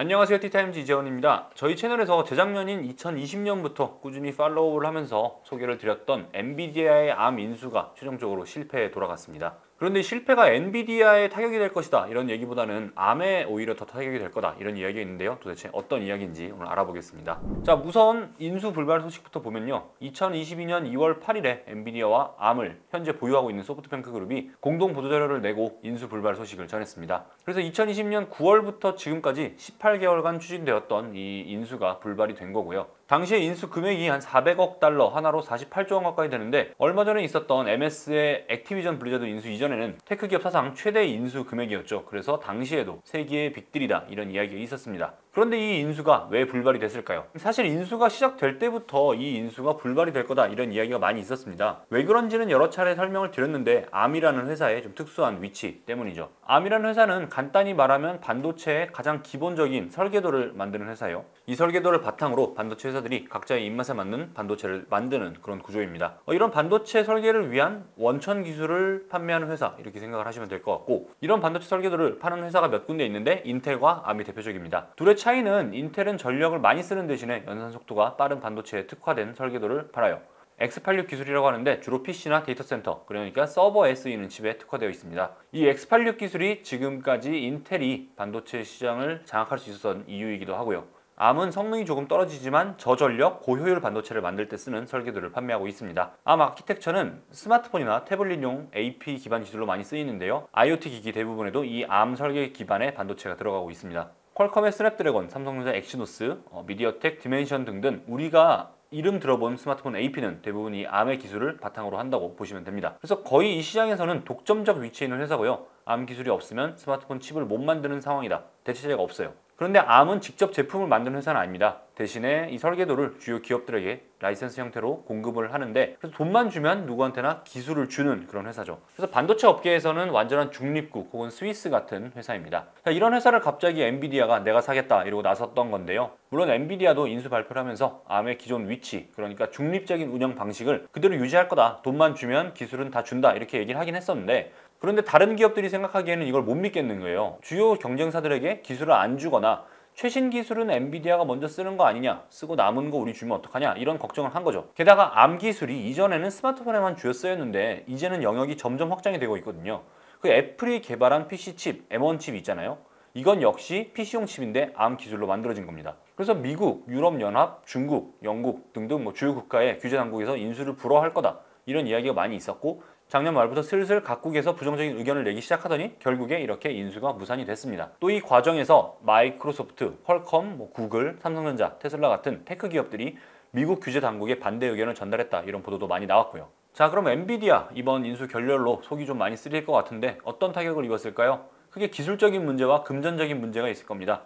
안녕하세요 티타임즈 이재원입니다. 저희 채널에서 재작년인 2020년부터 꾸준히 팔로우를 하면서 소개를 드렸던 엔비디아의 암 인수가 최종적으로 실패로 돌아갔습니다. 그런데 실패가 엔비디아에 타격이 될 것이다 이런 얘기보다는 암에 오히려 더 타격이 될 거다 이런 이야기가 있는데요. 도대체 어떤 이야기인지 오늘 알아보겠습니다. 자 우선 인수 불발 소식부터 보면요. 2022년 2월 8일에 엔비디아와 암을 현재 보유하고 있는 소프트뱅크 그룹이 공동 보도자료를 내고 인수 불발 소식을 전했습니다. 그래서 2020년 9월부터 지금까지 18개월간 추진되었던 이 인수가 불발이 된 거고요. 당시에 인수 금액이 한 400억 달러 한화로 48조 원 가까이 되는데 얼마 전에 있었던 MS의 액티비전 블리자드 인수 이전에는 테크 기업 사상 최대 인수 금액이었죠. 그래서 당시에도 세기의 빅딜이다 이런 이야기가 있었습니다. 그런데 이 인수가 왜 불발이 됐을까요? 사실 인수가 시작될 때부터 이 인수가 불발이 될 거다 이런 이야기가 많이 있었습니다. 왜 그런지는 여러 차례 설명을 드렸는데 암이라는 회사의 좀 특수한 위치 때문이죠. 암이라는 회사는 간단히 말하면 반도체의 가장 기본적인 설계도를 만드는 회사예요. 이 설계도를 바탕으로 반도체 회사들이 각자의 입맛에 맞는 반도체를 만드는 그런 구조입니다. 어, 이런 반도체 설계를 위한 원천 기술을 판매하는 회사 이렇게 생각을 하시면 될 것 같고 이런 반도체 설계도를 파는 회사가 몇 군데 있는데 인텔과 암이 대표적입니다. 둘의 차이는 인텔은 전력을 많이 쓰는 대신에 연산 속도가 빠른 반도체에 특화된 설계도를 팔아요. X86 기술이라고 하는데 주로 PC나 데이터 센터 그러니까 서버에 쓰이는 칩에 특화되어 있습니다. 이 X86 기술이 지금까지 인텔이 반도체 시장을 장악할 수 있었던 이유이기도 하고요. 암은 성능이 조금 떨어지지만 저전력 고효율 반도체를 만들 때 쓰는 설계도를 판매하고 있습니다. 암 아키텍처는 스마트폰이나 태블릿용 AP 기반 기술로 많이 쓰이는데요. IoT 기기 대부분에도 이 암 설계 기반의 반도체가 들어가고 있습니다. 퀄컴의 스냅드래곤, 삼성전자 엑시노스, 어, 미디어텍, 디멘시티 등등 우리가 이름 들어본 스마트폰 AP는 대부분 이 암의 기술을 바탕으로 한다고 보시면 됩니다. 그래서 거의 이 시장에서는 독점적 위치에 있는 회사고요. 암 기술이 없으면 스마트폰 칩을 못 만드는 상황이다. 대체재가 없어요. 그런데 암은 직접 제품을 만드는 회사는 아닙니다. 대신에 이 설계도를 주요 기업들에게 라이센스 형태로 공급을 하는데 그래서 돈만 주면 누구한테나 기술을 주는 그런 회사죠. 그래서 반도체 업계에서는 완전한 중립국 혹은 스위스 같은 회사입니다. 자, 이런 회사를 갑자기 엔비디아가 내가 사겠다 이러고 나섰던 건데요. 물론 엔비디아도 인수 발표를 하면서 암의 기존 위치 그러니까 중립적인 운영 방식을 그대로 유지할 거다. 돈만 주면 기술은 다 준다 이렇게 얘기를 하긴 했었는데 그런데 다른 기업들이 생각하기에는 이걸 못 믿겠는 거예요. 주요 경쟁사들에게 기술을 안 주거나 최신 기술은 엔비디아가 먼저 쓰는 거 아니냐 쓰고 남은 거 우리 주면 어떡하냐 이런 걱정을 한 거죠. 게다가 암 기술이 이전에는 스마트폰에만 주요 쓰였는데 이제는 영역이 점점 확장이 되고 있거든요. 그 애플이 개발한 PC 칩 M1 칩 있잖아요. 이건 역시 PC용 칩인데 암 기술로 만들어진 겁니다. 그래서 미국, 유럽연합, 중국, 영국 등등 뭐 주요 국가의 규제 당국에서 인수를 불허할 거다 이런 이야기가 많이 있었고 작년 말부터 슬슬 각국에서 부정적인 의견을 내기 시작하더니 결국에 이렇게 인수가 무산이 됐습니다. 또 이 과정에서 마이크로소프트, 퀄컴, 뭐 구글, 삼성전자, 테슬라 같은 테크 기업들이 미국 규제 당국에 반대 의견을 전달했다 이런 보도도 많이 나왔고요. 자 그럼 엔비디아 이번 인수 결렬로 속이 좀 많이 쓰릴 것 같은데 어떤 타격을 입었을까요? 크게 기술적인 문제와 금전적인 문제가 있을 겁니다.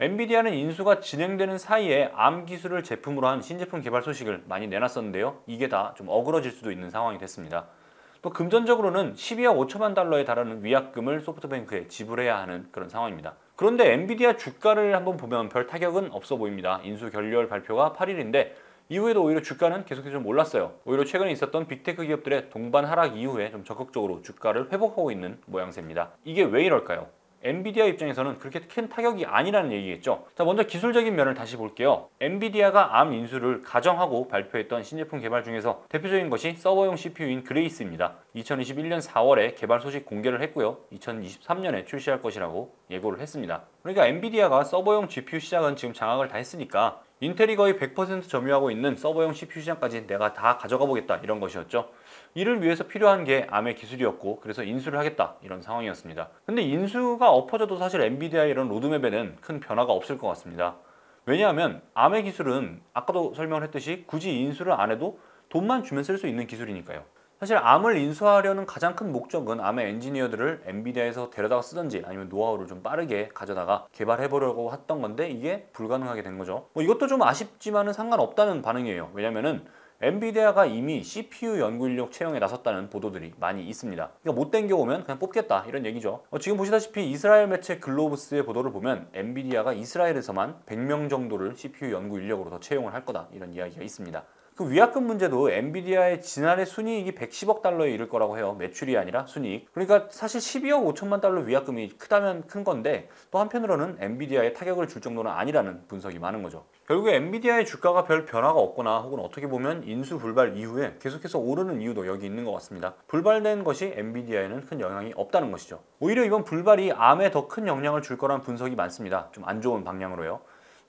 엔비디아는 인수가 진행되는 사이에 암 기술을 제품으로 한 신제품 개발 소식을 많이 내놨었는데요. 이게 다 좀 어그러질 수도 있는 상황이 됐습니다. 또 금전적으로는 12억 5천만 달러에 달하는 위약금을 소프트뱅크에 지불해야 하는 그런 상황입니다. 그런데 엔비디아 주가를 한번 보면 별 타격은 없어 보입니다. 인수 결렬 발표가 8일인데 이후에도 오히려 주가는 계속해서 좀 올랐어요. 오히려 최근에 있었던 빅테크 기업들의 동반 하락 이후에 좀 적극적으로 주가를 회복하고 있는 모양새입니다. 이게 왜 이럴까요? 엔비디아 입장에서는 그렇게 큰 타격이 아니라는 얘기겠죠. 자, 먼저 기술적인 면을 다시 볼게요. 엔비디아가 암 인수를 가정하고 발표했던 신제품 개발 중에서 대표적인 것이 서버용 CPU인 그레이스입니다. 2021년 4월에 개발 소식 공개를 했고요. 2023년에 출시할 것이라고 예고를 했습니다. 그러니까 엔비디아가 서버용 GPU 시장은 지금 장악을 다 했으니까 인텔이 거의 100% 점유하고 있는 서버용 CPU 시장까지 내가 다 가져가 보겠다 이런 것이었죠. 이를 위해서 필요한 게 암의 기술이었고 그래서 인수를 하겠다 이런 상황이었습니다. 근데 인수가 엎어져도 사실 엔비디아 이런 로드맵에는 큰 변화가 없을 것 같습니다. 왜냐하면 암의 기술은 아까도 설명을 했듯이 굳이 인수를 안 해도 돈만 주면 쓸 수 있는 기술이니까요. 사실 암을 인수하려는 가장 큰 목적은 암의 엔지니어들을 엔비디아에서 데려다가 쓰든지 아니면 노하우를 좀 빠르게 가져다가 개발해보려고 했던 건데 이게 불가능하게 된 거죠. 뭐 이것도 좀 아쉽지만은 상관없다는 반응이에요. 왜냐면은 엔비디아가 이미 CPU 연구 인력 채용에 나섰다는 보도들이 많이 있습니다. 그러니까 못 땡겨오면 그냥 뽑겠다 이런 얘기죠. 어, 지금 보시다시피 이스라엘 매체 글로브스의 보도를 보면 엔비디아가 이스라엘에서만 100명 정도를 CPU 연구 인력으로 더 채용을 할 거다 이런 이야기가 있습니다. 그 위약금 문제도 엔비디아의 지난해 순이익이 110억 달러에 이를 거라고 해요. 매출이 아니라 순이익. 그러니까 사실 12억 5천만 달러 위약금이 크다면 큰 건데 또 한편으로는 엔비디아에 타격을 줄 정도는 아니라는 분석이 많은 거죠. 결국에 엔비디아의 주가가 별 변화가 없거나 혹은 어떻게 보면 인수 불발 이후에 계속해서 오르는 이유도 여기 있는 것 같습니다. 불발된 것이 엔비디아에는 큰 영향이 없다는 것이죠. 오히려 이번 불발이 암에 더 큰 영향을 줄 거란 분석이 많습니다. 좀 안 좋은 방향으로요.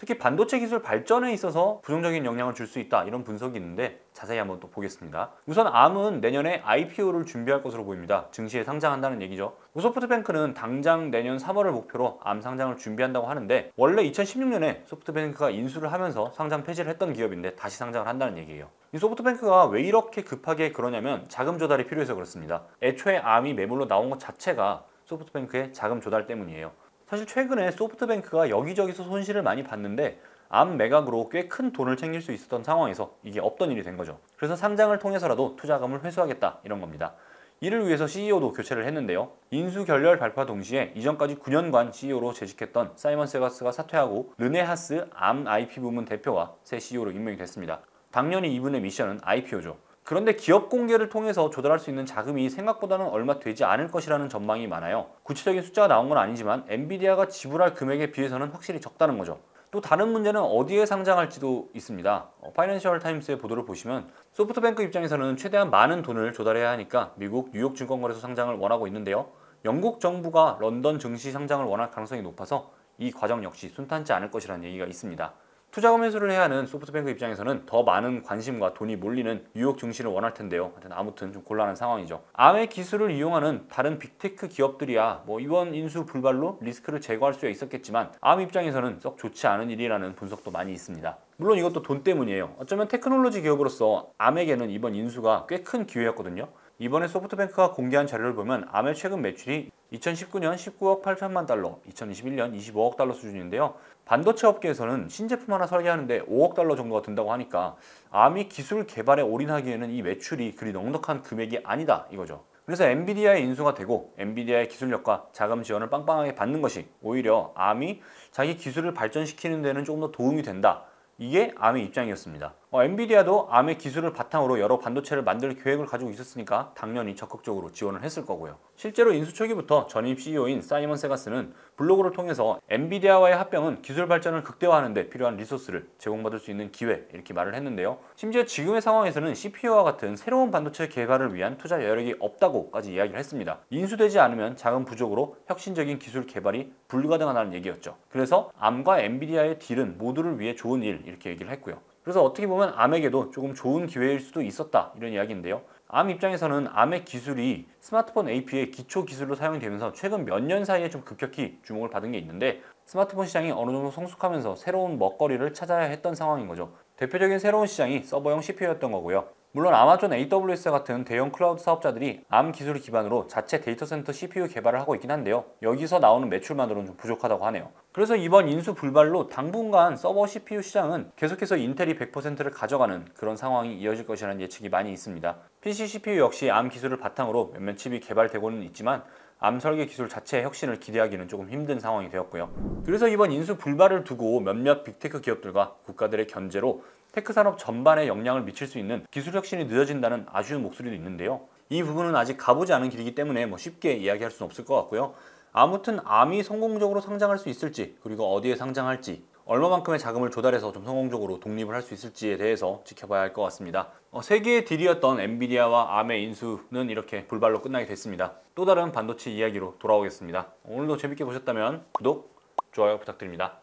특히 반도체 기술 발전에 있어서 부정적인 영향을 줄 수 있다 이런 분석이 있는데 자세히 한번 또 보겠습니다. 우선 암은 내년에 IPO를 준비할 것으로 보입니다. 증시에 상장한다는 얘기죠. 소프트뱅크는 당장 내년 3월을 목표로 암 상장을 준비한다고 하는데 원래 2016년에 소프트뱅크가 인수를 하면서 상장 폐지를 했던 기업인데 다시 상장을 한다는 얘기예요. 이 소프트뱅크가 왜 이렇게 급하게 그러냐면 자금 조달이 필요해서 그렇습니다. 애초에 암이 매물로 나온 것 자체가 소프트뱅크의 자금 조달 때문이에요. 사실 최근에 소프트뱅크가 여기저기서 손실을 많이 봤는데 암 매각으로 꽤 큰 돈을 챙길 수 있었던 상황에서 이게 없던 일이 된 거죠. 그래서 상장을 통해서라도 투자금을 회수하겠다 이런 겁니다. 이를 위해서 CEO도 교체를 했는데요. 인수 결렬 발표와 동시에 이전까지 9년간 CEO로 재직했던 사이먼 세가스가 사퇴하고 르네 하스 암 IP 부문 대표가 새 CEO로 임명이 됐습니다. 당연히 이분의 미션은 IPO죠. 그런데 기업 공개를 통해서 조달할 수 있는 자금이 생각보다는 얼마 되지 않을 것이라는 전망이 많아요. 구체적인 숫자가 나온 건 아니지만 엔비디아가 지불할 금액에 비해서는 확실히 적다는 거죠. 또 다른 문제는 어디에 상장할지도 있습니다. 어, 파이낸셜 타임스의 보도를 보시면 소프트뱅크 입장에서는 최대한 많은 돈을 조달해야 하니까 미국 뉴욕 증권거래소 상장을 원하고 있는데요. 영국 정부가 런던 증시 상장을 원할 가능성이 높아서 이 과정 역시 순탄치 않을 것이라는 얘기가 있습니다. 투자금 회수를 해야 하는 소프트뱅크 입장에서는 더 많은 관심과 돈이 몰리는 뉴욕 증시를 원할 텐데요. 아무튼 좀 곤란한 상황이죠. 암의 기술을 이용하는 다른 빅테크 기업들이야 뭐 이번 인수 불발로 리스크를 제거할 수 있었겠지만 암 입장에서는 썩 좋지 않은 일이라는 분석도 많이 있습니다. 물론 이것도 돈 때문이에요. 어쩌면 테크놀로지 기업으로서 암에게는 이번 인수가 꽤 큰 기회였거든요. 이번에 소프트뱅크가 공개한 자료를 보면 암의 최근 매출이 2019년 19억 8천만 달러, 2021년 25억 달러 수준인데요. 반도체 업계에서는 신제품 하나 설계하는데 5억 달러 정도가 든다고 하니까 암이 기술 개발에 올인하기에는 이 매출이 그리 넉넉한 금액이 아니다 이거죠. 그래서 엔비디아의 인수가 되고 엔비디아의 기술력과 자금 지원을 빵빵하게 받는 것이 오히려 암이 자기 기술을 발전시키는 데는 조금 더 도움이 된다. 이게 암의 입장이었습니다. 어, 엔비디아도 암의 기술을 바탕으로 여러 반도체를 만들 계획을 가지고 있었으니까 당연히 적극적으로 지원을 했을 거고요. 실제로 인수 초기부터 전임 CEO인 사이먼 세가스는 블로그를 통해서 엔비디아와의 합병은 기술 발전을 극대화하는 데 필요한 resource를 제공받을 수 있는 기회 이렇게 말을 했는데요. 심지어 지금의 상황에서는 CPU와 같은 새로운 반도체 개발을 위한 투자 여력이 없다고까지 이야기를 했습니다. 인수되지 않으면 자금 부족으로 혁신적인 기술 개발이 불가능하다는 얘기였죠. 그래서 암과 엔비디아의 딜은 모두를 위해 좋은 일 이렇게 얘기를 했고요. 그래서 어떻게 보면 암에게도 조금 좋은 기회일 수도 있었다 이런 이야기인데요. 암 입장에서는 암의 기술이 스마트폰 AP의 기초 기술로 사용이 되면서 최근 몇 년 사이에 좀 급격히 주목을 받은 게 있는데 스마트폰 시장이 어느 정도 성숙하면서 새로운 먹거리를 찾아야 했던 상황인 거죠. 대표적인 새로운 시장이 서버용 CPU였던 거고요. 물론 아마존 AWS 같은 대형 클라우드 사업자들이 암 기술을 기반으로 자체 데이터 센터 CPU 개발을 하고 있긴 한데요. 여기서 나오는 매출만으로는 좀 부족하다고 하네요. 그래서 이번 인수 불발로 당분간 서버 CPU 시장은 계속해서 인텔이 100%를 가져가는 그런 상황이 이어질 것이라는 예측이 많이 있습니다. PC CPU 역시 암 기술을 바탕으로 몇몇 칩이 개발되고는 있지만 암 설계 기술 자체의 혁신을 기대하기는 조금 힘든 상황이 되었고요. 그래서 이번 인수 불발을 두고 몇몇 빅테크 기업들과 국가들의 견제로 tech 산업 전반에 영향을 미칠 수 있는 기술 혁신이 늦어진다는 아쉬운 목소리도 있는데요. 이 부분은 아직 가보지 않은 길이기 때문에 뭐 쉽게 이야기할 수는 없을 것 같고요. 아무튼 암이 성공적으로 상장할 수 있을지 그리고 어디에 상장할지 얼마만큼의 자금을 조달해서 좀 성공적으로 독립을 할 수 있을지에 대해서 지켜봐야 할 것 같습니다. 어, 세계의 딜이었던 엔비디아와 암의 인수는 이렇게 불발로 끝나게 됐습니다. 또 다른 반도체 이야기로 돌아오겠습니다. 오늘도 재밌게 보셨다면 구독, 좋아요 부탁드립니다.